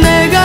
내가